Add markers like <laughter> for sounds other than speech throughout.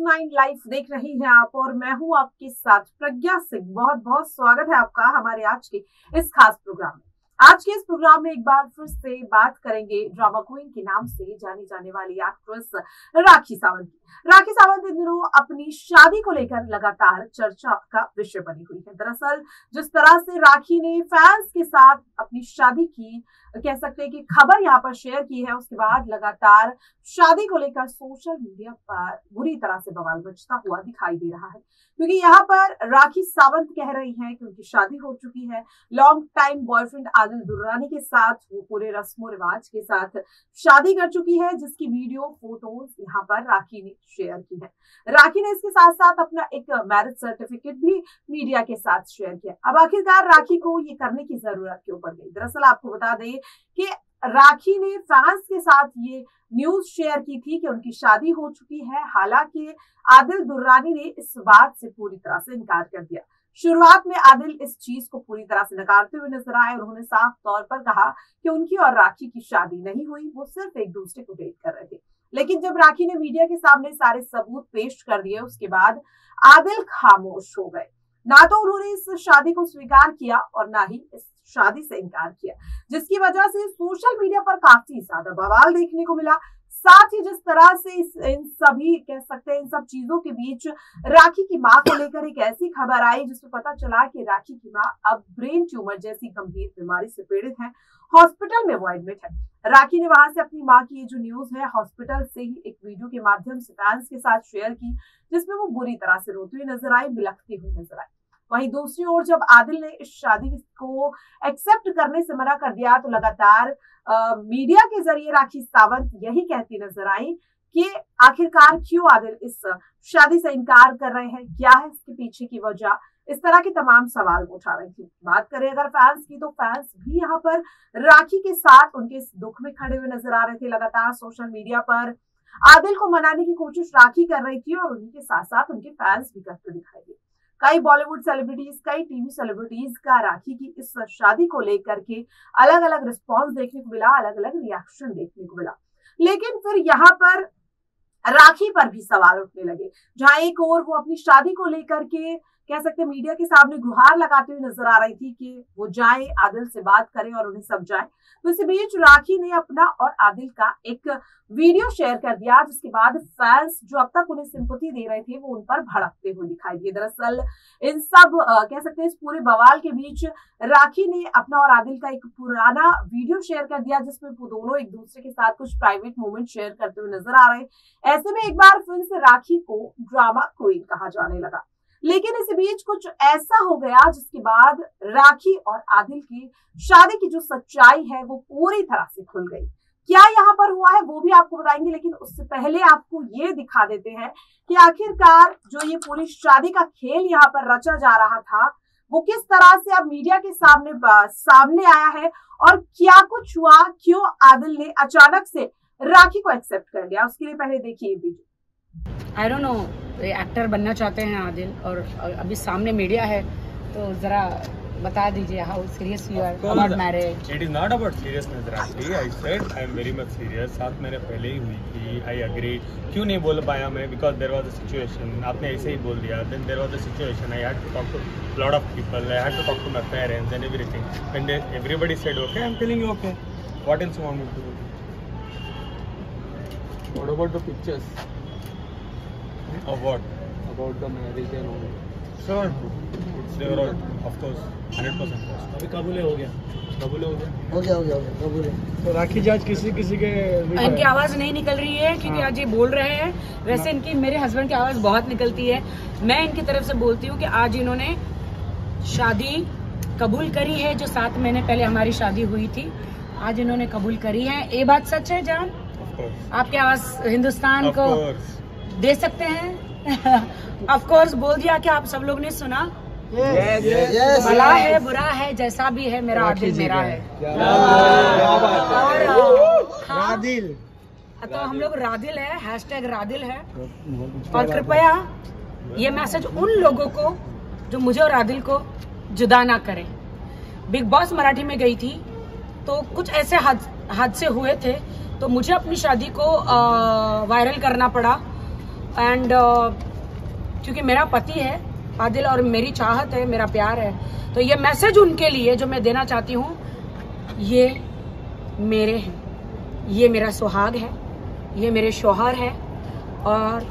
Nine live देख रही हैं आप और मैं हूँ आपके साथ प्रज्ञा सिंह। बहुत बहुत स्वागत है आपका हमारे आज के इस खास प्रोग्राम में। आज के इस प्रोग्राम में एक बार फिर से बात करेंगे ड्रामा क्वीन के नाम से जानी जाने वाली एक्ट्रेस राखी सावंत की। राखी सावंत इन दिनों अपनी शादी को लेकर लगातार चर्चा का विषय बनी हुई है। दरअसल, जिस तरह से राखी ने फैंस के साथ अपनी शादी की, कह सकते हैं कि खबर यहाँ पर शेयर की है, उसके बाद लगातार शादी को लेकर सोशल मीडिया पर बुरी तरह से बवाल बचता हुआ दिखाई दे रहा है। क्योंकि यहाँ पर राखी सावंत कह रही हैं कि उनकी शादी हो चुकी है। Long time boyfriend Adil Durrani के साथ, वो पूरे रस्मों रिवाज के साथ शादी कर चुकी है, जिसकी वीडियो, फ़ोटोज़ यहाँ पर राखी ने शेयर की है। राखी ने इसके साथ साथ अपना एक मैरिज सर्टिफिकेट भी मीडिया के साथ शेयर किया। अब आखिरकार राखी को ये करने की ज़रूरत क्यों पड़ गई? दरअसल आपको बता दें कि राखी ने फैंस के साथ ये न्यूज़ शेयर की थी कि उनकी शादी हो चुकी है। हालाँकि आदिल दुर्रानी ने इस बात से पूरी तरह से इनकार कर दिया। शुरुआत में आदिल इस चीज़ को पूरी तरह से नकारते हुए नज़र आए उन्होंने साफ़ तौर पर कहा कि उनकी और राखी की शादी नहीं हुई, वो सिर्फ़ एक दूसरे को डेट कर रहे थे। लेकिन जब राखी ने मीडिया के सामने सारे सबूत पेश कर दिए, उसके बाद आदिल खामोश हो गए। ना तो उन्होंने इस शादी को स्वीकार किया और ना ही इस शादी से इनकार किया, जिसकी वजह से सोशल मीडिया पर काफ़ी ज़्यादा बवाल देखने को मिला। साथ ही जिस तरह से इन सभी, कह सकते हैं, इन सब चीज़ों के बीच राखी की माँ को लेकर एक ऐसी खबर आई जिसमें पता चला कि राखी की माँ अब ब्रेन ट्यूमर जैसी गंभीर बीमारी से पीड़ित है। हॉस्पिटल में वो एडमिट है। राखी ने वहाँ से अपनी माँ की ये जो न्यूज़ है, हॉस्पिटल से ही एक वीडियो के माध्यम से फैंस के साथ शेयर की, जिसमें वो बुरी तरह से रोती हुई नज़र आई, बिलखती हुई नज़र आई। वहीं दूसरी ओर जब आदिल ने इस शादी को एक्सेप्ट करने से मना कर दिया तो लगातार मीडिया के ज़रिए राखी सावंत यही कहती नज़र आई कि आखिरकार क्यों आदिल इस शादी से इनकार कर रहे हैं? क्या है इसके पीछे की वजह? इस तरह के तमाम सवाल उठा रही थी। बात करें अगर फैंस की तो फैंस भी यहाँ पर राखी के साथ उनके इस दुख में खड़े हुए नज़र आ रहे थे। लगातार सोशल मीडिया पर आदिल को मनाने की कोशिश राखी कर रही थी और उन्हीं के साथ साथ उनके फैंस भी करते दिखाई दिए। कई बॉलीवुड सेलिब्रिटीज कई टीवी सेलिब्रिटीज का राखी की इस शादी को लेकर के अलग अलग रिस्पॉन्स देखने को मिला अलग अलग रिएक्शन देखने को मिला। लेकिन फिर यहाँ पर राखी पर भी सवाल उठने लगे, जहाँ एक और वो अपनी शादी को लेकर के कह सकते मीडिया के सामने गुहार लगाते हुए नज़र आ रही थी कि वो जाए, आदिल से बात करें और उन्हें समझाएँ। तो इसी बीच राखी ने अपना और आदिल का एक वीडियो शेयर कर दिया, जिसके बाद फैंस जो अब तक उन्हें सिंपति दे रहे थे, वो उन पर भड़कते हुए दिखाई दिए। दरअसल इन सब कह सकते हैं, इस पूरे बवाल के बीच राखी ने अपना और आदिल का एक पुराना वीडियो शेयर कर दिया, जिसमें वो दोनों एक दूसरे के साथ कुछ प्राइवेट मोमेंट शेयर करते हुए नज़र आ रहे ऐसे में एक बार फिर से राखी को ड्रामा क्वीन कहा जाने लगा। लेकिन इस बीच कुछ ऐसा हो गया जिसके बाद राखी और आदिल की शादी की जो सच्चाई है वो पूरी तरह से खुल गई। क्या यहाँ पर हुआ है वो भी आपको बताएँगे, लेकिन उससे पहले आपको ये दिखा देते हैं कि आखिरकार जो ये पूरी शादी का खेल यहाँ पर रचा जा रहा था, वो किस तरह से अब मीडिया के सामने सामने आया है और क्या कुछ हुआ, क्यों आदिल ने अचानक से राखी को एक्सेप्ट कर लिया? उसके लिए पहले देखिए video. I don't know actor बनना चाहते हैं आदिल और अभी सामने मीडिया है तो ज़रा बता दीजिए how serious you are about marriage it is not about seriousness Rakhi I said I am very much serious साथ मेरे पहले ही हुई थी आई अग्री क्यों नहीं बोल पाया मैं? Because there was a situation आपने ऐसे ही बोल दिया. Then there was a situation I had to talk to lot of people I had to talk to my parents and everything and everybody said okay I am telling you okay what you want to do What about the pictures? Of what? About the marriage and all. Sure. They were all, of course, 100%. अभी कबूले हो गया कबूल हो गया हो गया हो गया गया कबूल तो राखी जाँच किसी किसी के इनकी आवाज़ नहीं निकल रही है क्योंकि आज ये बोल रहे हैं वैसे इनकी मेरे हस्बैंड की आवाज़ बहुत निकलती है मैं इनकी तरफ़ से बोलती हूँ कि आज इन्होंने शादी कबूल करी है जो सात महीने पहले हमारी शादी हुई थी आज इन्होंने कबूल करी है ये बात सच है जान आपकी आवाज़ हिंदुस्तान को course. दे सकते हैं? <laughs> ऑफ़ कोर्स बोल दिया कि आप सब लोग ने सुना। यस भला है बुरा है जैसा भी है मेरा आदिल मेरा है। और हाँ, आदिल तो हम लोग रादिल है हैशटैग रादिल है। और कृपया ये मैसेज उन लोगों को जो मुझे और आदिल को जुदा ना करें। बिग बॉस मराठी में गई थी तो कुछ ऐसे हादसे हुए थे तो मुझे अपनी शादी को वायरल करना पड़ा। एंड क्योंकि मेरा पति है आदिल और मेरी चाहत है मेरा प्यार है तो ये मैसेज उनके लिए जो मैं देना चाहती हूँ ये मेरे हैं। ये मेरा सुहाग है ये मेरे शोहर है और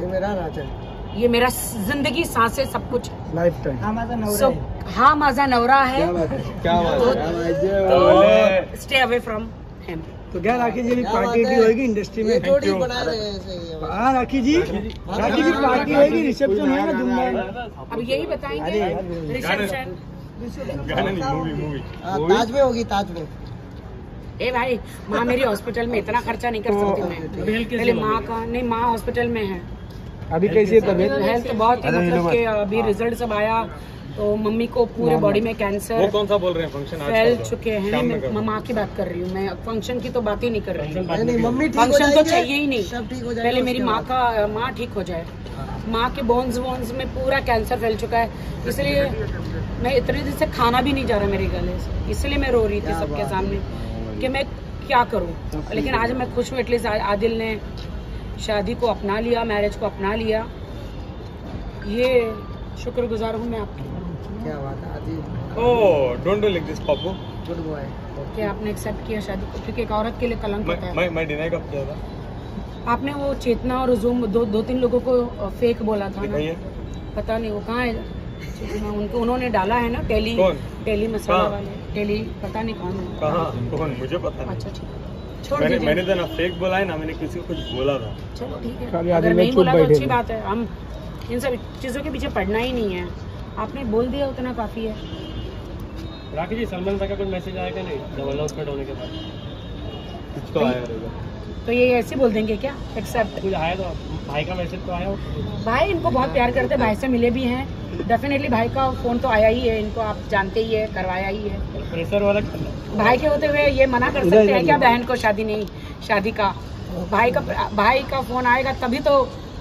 ये मेरा राजा है। ये मेरा ज़िंदगी साँसें सब कुछ लाइफ टाइम सो हाँ। माझा नवरा है। क्या बात है? क्या बात है? तो स्टे अवे फ्रॉम हिम तो क्या राखी जी पार्टी की होगी इंडस्ट्री में? जोड़ी बना रहे हैं ही। हाँ राखी जी। राखी जी पार्टी होगी रिसेप्शन होगा धूमधाम। अब यही बताएँगे रिसेप्शन गाना नहीं मूवी मूवी हाँ, ताज में होगी ताज में ए भाई माँ मेरी हॉस्पिटल में इतना खर्चा नहीं कर सकती मैं। पहले माँ का नहीं माँ हॉस्पिटल में है। अभी कैसी है तबीयत? हेल्थ बहुत ही मतलब कि अभी रिज़ल्ट सब आया। तो मम्मी को पूरे बॉडी में कैंसर वो कौन सा बोल रहे हैं? फ़ंक्शन फैल? चुके हैं। मैं माँ की बात कर रही हूँ। मैं फ़ंक्शन की तो बात ही। नहीं कर रही। हूँ मम्मी फ़ंक्शन तो चाहिए ही नहीं। सब ठीक हो जाएगा पहले मेरी माँ का माँ ठीक हो जाए। माँ के बोन्स वोन्स में पूरा कैंसर फैल चुका है। इसलिए मैं इतने दिन से खाना भी नहीं जा रहा मेरे गले से। इसलिए मैं रो रही थी सबके सामने कि मैं क्या करूँ। लेकिन आज मैं खुश हूँ। एटलीस्ट आदिल ने शादी को अपना लिया मैरिज को अपना लिया। ये शुक्रगुजार हूँ मैं आपकी। क्या बात है Adi. Oh don't do like this Pappu good boy कि आपने एक्सेप्ट किया शादी को क्योंकि एक औरत के लिए कलंक होता है। मैं मैं डिनाई कब किया था? आपने वो चेतना और जूम दो दो तीन लोगों को फेक बोला था ना। पता नहीं वो कहाँ है। चेतना उनको उन्होंने डाला है ना टेली टेली मसाला? वाले। टेली पता नहीं कौन कहाँ? कौन? मुझे पता नहीं। अच्छा ठीक मैंने मैंने तो ना फेक बोला है ना मैंने किसी को कुछ बोला था। चलो ठीक है। अगर नहीं बोला तो अच्छी बात है हम इन सब चीज़ों के पीछे पढ़ना ही नहीं है। आपने बोल दिया उतना काफ़ी है। राखी जी सलमान भाई का कोई मैसेज आएगा नहीं? जब अनाउंसमेंट होने के बाद। कुछ तो आया तो ये ऐसे बोल देंगे क्या? एक्सेप्ट कुछ आया तो भाई का मैसेज तो आया हो? भाई इनको बहुत प्यार करते हैं। भाई से मिले भी हैं। डेफिनेटली भाई का फ़ोन तो आया ही है। इनको आप जानते ही है करवाया ही है। प्रेशर वाला भाई के होते हुए ये मना कर सकते हैं क्या बहन को शादी नहीं शादी का। भाई का भाई का फ़ोन आएगा तभी तो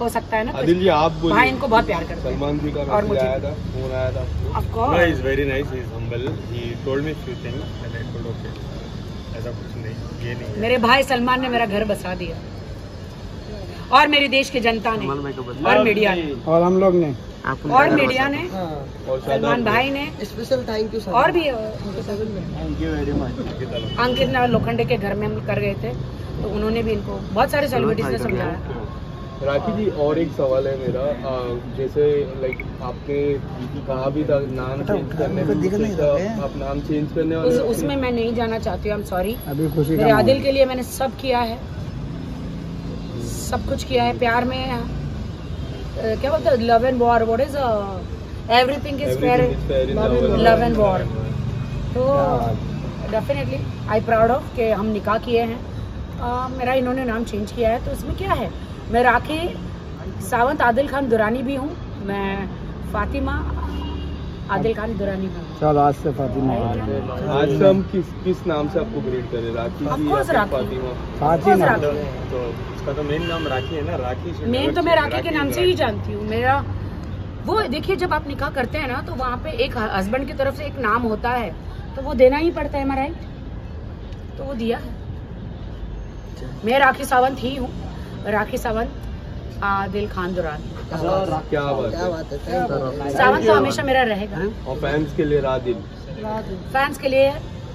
हो सकता है ना आदिल जी आप भाई इनको बहुत प्यार करते हैं। सलमान जी का और मुझे आया था फ़ोन आया था। Of No, course. he's very nice. He's humble. He told me few things, and I told okay. ऐसा कुछ नहीं ये नहीं मेरे भाई सलमान ने मेरा घर बसा दिया। और मेरे देश की जनता ने और मीडिया ने। और हम लोग ने। और मीडिया ने हाँ। सलमान भाई ने स्पेशल थैंक यू और भी thank you very much Ankit ने लोखंडे के घर में हम कर गए थे तो उन्होंने भी इनको बहुत सारे सेलिब्रिटीज ने समझाया। राखी जी और एक सवाल है मेरा। आ, जैसे लाइक आपने कहा भी था नाम चेंज करने उनको दिख नहीं रहा है। आप नाम चेंज करने उस, वाले उसमें मैं नहीं जाना चाहती हूँ सॉरी अभी खुशी मेरे आदिल के लिए मैंने सब किया है। सब कुछ किया है प्यार में क्या बोलते हैं? Love and war what is everything is fair love and war तो डेफिनेटली आई प्राउड ऑफ़ कि हम निकाह किए हैं। अ, मेरा इन्होंने नाम चेंज किया है तो इसमें क्या है? मैं राखी सावंत आदिल खान दुरानी भी हूँ। मैं फातिमा आदिल खान दुरानी भी हूँ। चल आज से फातिमा आज से हम किस किस नाम से आपको ग्रीट करें? राखी जी या फिर फातिमा? फातिमा। तो उसका तो मेन नाम राखी है ना? राखी से मेन तो मैं राखी के नाम से ही। जानती हूँ। मेरा वो देखिए जब आप निकाह करते हैं ना तो वहाँ पे एक हस्बैंड की तरफ़ से एक नाम होता है। तो वो देना ही पड़ता है राइट तो वो दिया है। मैं राखी सावंत ही हूँ। राखी सावंत आदिल खान दुरान। क्या बात है। है सावंत तो हमेशा मेरा रहेगा। और फैंस के लिए रादिल। फैंस के लिए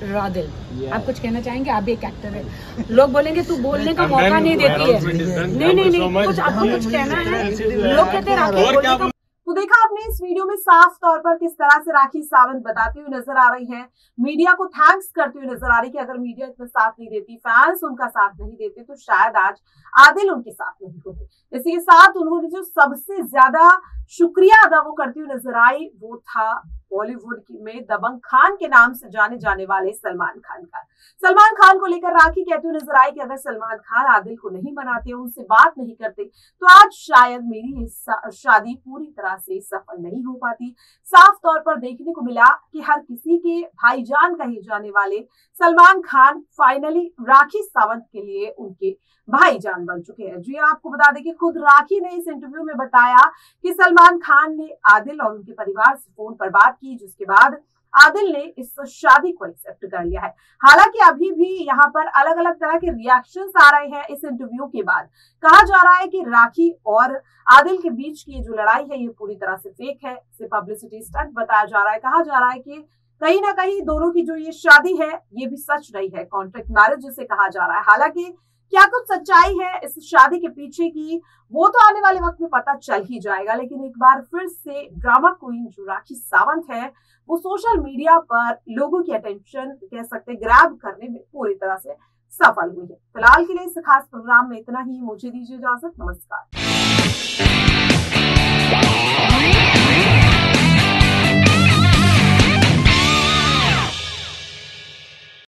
रादिल। आप कुछ कहना चाहेंगे? आप भी एक एक्टर है। लोग बोलेंगे तू बोलने का मौका नहीं देती है. नहीं नहीं नहीं। कुछ आपको कुछ कहना है? लोग कहते हैं तो देखा आपने, इस वीडियो में साफ़ तौर पर किस तरह से राखी सावंत बताती हुई नज़र आ रही है। मीडिया को थैंक्स करती हुई नज़र आ रही कि अगर मीडिया इतना साथ नहीं देती फैंस उनका साथ नहीं देते तो शायद आज आदिल उनके साथ नहीं होते। इसी के साथ उन्होंने जो सबसे ज़्यादा शुक्रिया अदा वो करती हुई नज़र आई। वो था बॉलीवुड में दबंग खान के नाम से जाने जाने वाले सलमान खान का। सलमान खान को लेकर राखी कहती हुए नज़र आई कि अगर सलमान खान आदिल को नहीं मनाते उनसे बात नहीं करते तो आज शायद मेरी शादी पूरी तरह से सफल नहीं हो पाती। साफ़ तौर पर देखने को मिला कि हर किसी के भाईजान कहे जाने वाले सलमान खान फाइनली राखी सावंत के लिए उनके भाईजान बन चुके हैं। जी हाँ, आपको बता दें कि खुद राखी ने इस इंटरव्यू में बताया कि सलमान खान ने आदिल और उनके परिवार से फ़ोन पर बात की, जिसके बाद आदिल ने इस शादी को एक्सेप्ट कर लिया है। हालाँकि अभी भी यहाँ पर अलग अलग तरह के रिएक्शंस आ रहे हैं इस इंटरव्यू के बाद। कहा जा रहा है कि राखी और आदिल के बीच की जो लड़ाई है, ये पूरी तरह से फेक है, इसे पब्लिसिटी स्टंट बताया जा रहा है। कहा जा रहा है कि कहीं ना कहीं दोनों की जो ये शादी है, ये भी सच नहीं है। कॉन्ट्रैक्ट मैरिज जिसे कहा जा रहा है। हालाँकि क्या कुछ सच्चाई है इस शादी के पीछे की? वो तो आने वाले वक्त में पता चल ही जाएगा, लेकिन एक बार फिर से ड्रामा क्वीन जो राखी सावंत है। वो सोशल मीडिया पर लोगों की अटेंशन कह सकते ग्रैब करने में पूरी तरह से सफल हुई है। फ़िलहाल के लिए इस खास प्रोग्राम में इतना ही। मुझे दीजिए इजाज़त। नमस्कार।